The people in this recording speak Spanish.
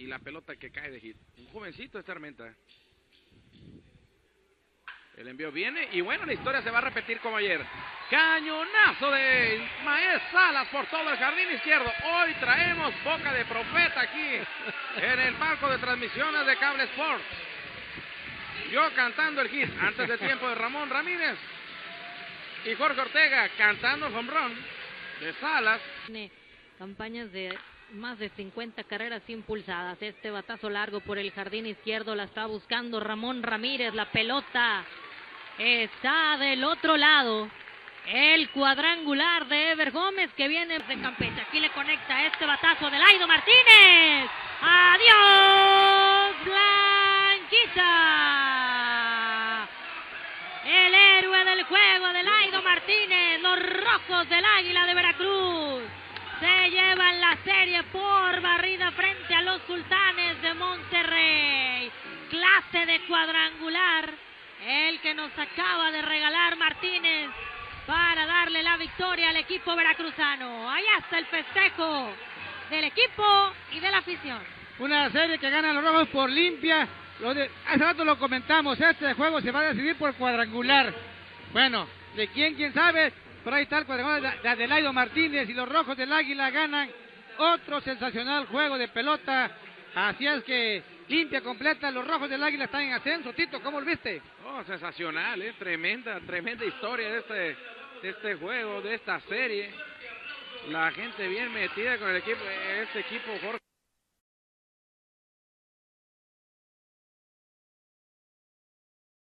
y la pelota que cae de hit. Un jovencito este Armenta. El envío viene y bueno, la historia se va a repetir como ayer. Cañonazo de Maes Salas por todo el jardín izquierdo. Hoy traemos boca de profeta aquí en el marco de transmisiones de Cable Sports. Yo cantando el hit antes de tiempo de Ramón Ramírez y Jorge Ortega cantando el home de Salas. Campañas de más de 50 carreras impulsadas. Este batazo largo por el jardín izquierdo la está buscando Ramón Ramírez. La pelota está del otro lado. El cuadrangular de Ever Gómez que viene de Campeche. Aquí le conecta este batazo de Laido Martínez. Adiós, Blanquita. El héroe del juego de Laido Martínez. Los rojos del Águila de Veracruz. Se llevan serie por barrida frente a los sultanes de Monterrey. Clase de cuadrangular. El que nos acaba de regalar Martínez para darle la victoria al equipo veracruzano. Ahí está el festejo del equipo y de la afición. Una serie que ganan los rojos por limpia. Hace rato lo comentamos, este juego se va a decidir por cuadrangular. Bueno, ¿de quién? ¿Quién sabe? Por ahí está el cuadrangular de Adelaido Martínez y los rojos del Águila ganan otro sensacional juego de pelota. Así es que limpia completa, los rojos del Águila están en ascenso. Tito, ¿cómo lo viste? Oh, sensacional, ¿eh? tremenda, tremenda historia de este, de este juego, de esta serie. La gente bien metida con el equipo, este equipo Jorge.